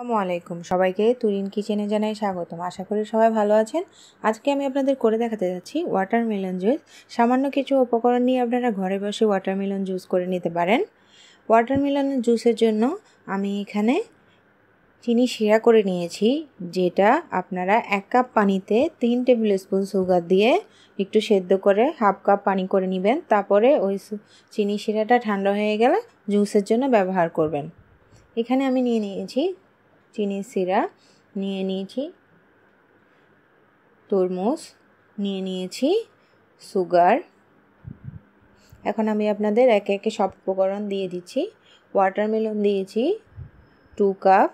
আসসালামু আলাইকুম। সবাইকে তুরিন কিচেনে জানাই স্বাগতম। আশা করি সবাই ভালো আছেন। আজকে আমি আপনাদের করে দেখাতে যাচ্ছি ওয়াটারমেলন জুস সামান্য কিছু উপকরণ নিয়ে আপনারা ঘরে বসে ওয়াটারমেলন জুস করে নিতে পারেন। ওয়াটারমেলন জুসের জন্য আমি এখানে চিনি শিরা করে নিয়েছি, যেটা আপনারা এক কাপ পানিতে তিন টেবিল স্পুন সুগার দিয়ে একটু সেদ্ধ করে হাফ কাপ পানি করে নেবেন। তারপরে ওই চিনি শিরাটা ঠান্ডা হয়ে গেলে জুসের জন্য ব্যবহার করবেন। এখানে আমি নিয়ে নিয়েছি চিনির সিরা নিয়ে নিয়েছি, তরমুজ নিয়ে নিয়েছি, সুগার। এখন আমি আপনাদের একে একে সব উপকরণ দিয়ে দিচ্ছি। ওয়াটারমেলন দিয়েছি টু কাপ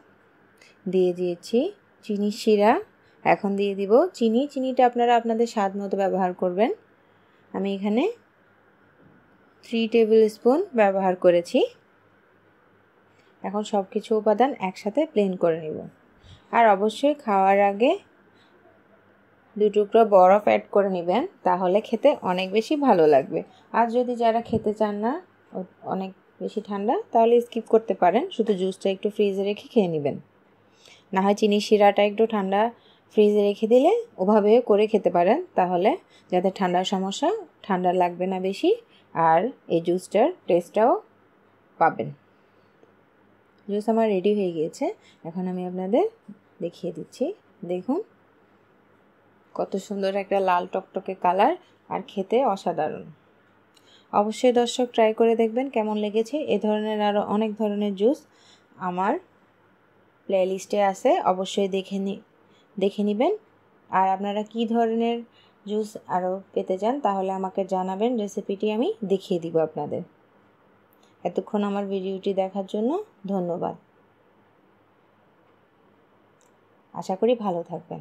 দিয়ে দিয়েছি চিনি শিরা এখন দিয়ে দিব চিনি। চিনিটা আপনারা আপনাদের স্বাদ মতো ব্যবহার করবেন। আমি এখানে থ্রি টেবিল স্পুন ব্যবহার করেছি। এখন সব কিছু উপাদান একসাথে প্লেন করে নিব। আর অবশ্যই খাওয়ার আগে দু টুকরো বরফ অ্যাড করে নেবেন, তাহলে খেতে অনেক বেশি ভালো লাগবে। আর যদি যারা খেতে চান না অনেক বেশি ঠান্ডা, তাহলে স্কিপ করতে পারেন, শুধু জুসটা একটু ফ্রিজে রেখে খেয়ে নেবেন। না হয় চিনি শিরাটা একটু ঠান্ডা ফ্রিজে রেখে দিলে ওভাবে করে খেতে পারেন, তাহলে যাতে ঠান্ডার সমস্যা, ঠান্ডা লাগবে না বেশি, আর এই জুসটার টেস্টটাও পাবেন। জুস আমার রেডি হয়ে গিয়েছে। এখন আমি আপনাদের দেখিয়ে দিচ্ছি। দেখুন, কত সুন্দর একটা লাল টকটকে কালার আর খেতে অসাধারণ। অবশ্যই দর্শক ট্রাই করে দেখবেন কেমন লেগেছে। এ ধরনের আরও অনেক ধরনের জুস আমার প্লেলিস্টে আছে। অবশ্যই দেখে নি, দেখে নেবেন। আর আপনারা কি ধরনের জুস আরও পেতে চান তাহলে আমাকে জানাবেন। রেসিপিটি আমি দেখিয়ে দিব আপনাদের। এতক্ষণ আমার ভিডিওটি দেখার জন্য ধন্যবাদ। আশা করি ভালো থাকবেন।